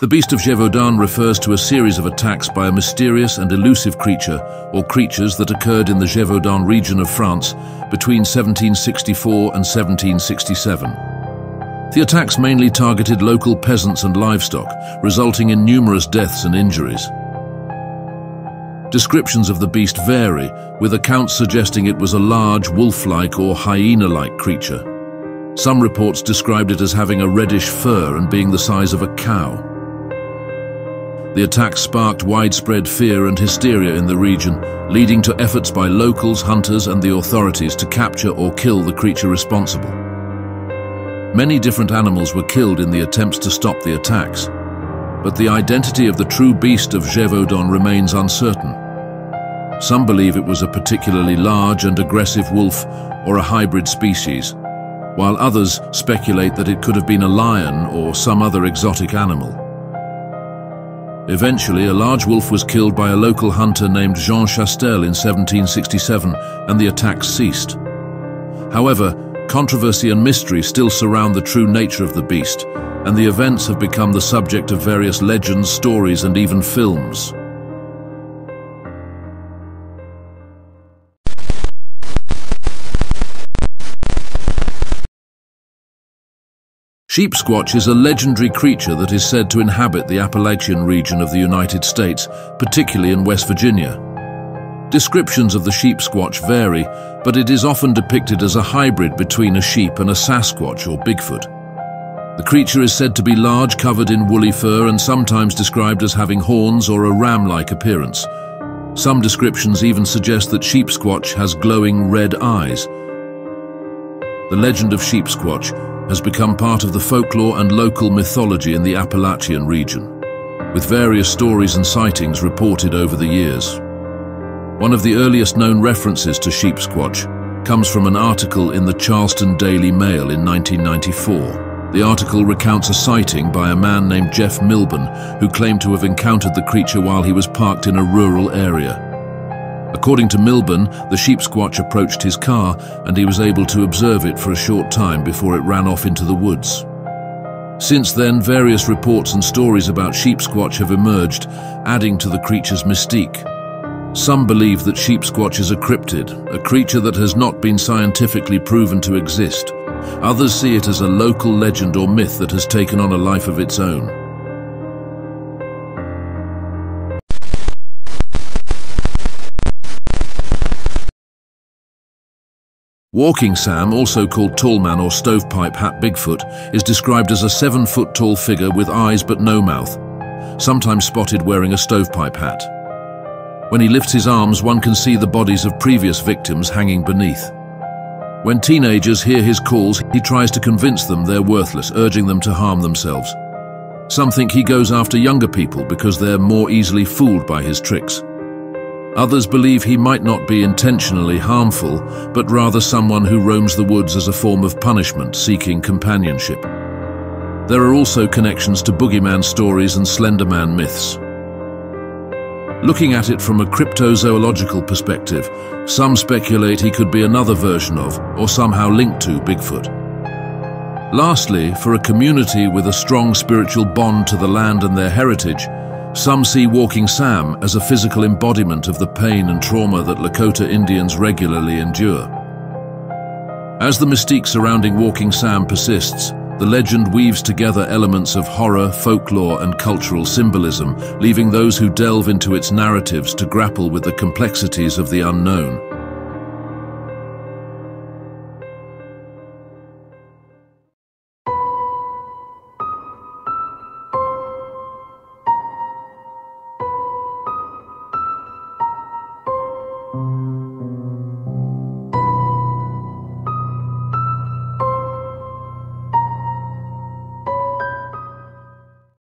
The Beast of Gévaudan refers to a series of attacks by a mysterious and elusive creature or creatures that occurred in the Gévaudan region of France between 1764 and 1767. The attacks mainly targeted local peasants and livestock, resulting in numerous deaths and injuries. Descriptions of the beast vary, with accounts suggesting it was a large wolf-like or hyena-like creature. Some reports described it as having a reddish fur and being the size of a cow. The attack sparked widespread fear and hysteria in the region, leading to efforts by locals, hunters and the authorities to capture or kill the creature responsible. Many different animals were killed in the attempts to stop the attacks, but the identity of the true beast of Gévaudan remains uncertain. Some believe it was a particularly large and aggressive wolf or a hybrid species, while others speculate that it could have been a lion or some other exotic animal. Eventually, a large wolf was killed by a local hunter named Jean Chastel in 1767, and the attacks ceased. However, controversy and mystery still surround the true nature of the beast, and the events have become the subject of various legends, stories, and even films. Sheep Squatch is a legendary creature that is said to inhabit the Appalachian region of the United States, particularly in West Virginia. Descriptions of the sheep squatch vary, but it is often depicted as a hybrid between a sheep and a Sasquatch or Bigfoot. The creature is said to be large, covered in woolly fur and sometimes described as having horns or a ram-like appearance. Some descriptions even suggest that sheep squatch has glowing red eyes. The legend of sheep squatch has become part of the folklore and local mythology in the Appalachian region, with various stories and sightings reported over the years. One of the earliest known references to sheep squatch comes from an article in the Charleston Daily Mail in 1994. The article recounts a sighting by a man named Jeff Milburn who claimed to have encountered the creature while he was parked in a rural area. According to Milburn, the sheep squatch approached his car and he was able to observe it for a short time before it ran off into the woods. Since then, various reports and stories about sheep squatch have emerged, adding to the creature's mystique. Some believe that sheep squatch is a cryptid, a creature that has not been scientifically proven to exist. Others see it as a local legend or myth that has taken on a life of its own. Walking Sam, also called Tallman or Stovepipe Hat Bigfoot, is described as a seven-foot-tall figure with eyes but no mouth, sometimes spotted wearing a stovepipe hat. When he lifts his arms, one can see the bodies of previous victims hanging beneath. When teenagers hear his calls, he tries to convince them they're worthless, urging them to harm themselves. Some think he goes after younger people because they're more easily fooled by his tricks. Others believe he might not be intentionally harmful, but rather someone who roams the woods as a form of punishment, seeking companionship. There are also connections to boogeyman stories and Slenderman myths. Looking at it from a cryptozoological perspective, some speculate he could be another version of, or somehow linked to, Bigfoot. Lastly, for a community with a strong spiritual bond to the land and their heritage, some see Walking Sam as a physical embodiment of the pain and trauma that Lakota Indians regularly endure. As the mystique surrounding Walking Sam persists, the legend weaves together elements of horror, folklore and cultural symbolism, leaving those who delve into its narratives to grapple with the complexities of the unknown.